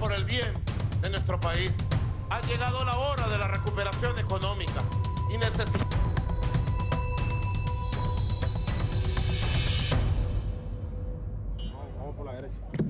por el bien de nuestro país. Ha llegado la hora de la recuperación económica y necesitamos... Vamos por la derecha.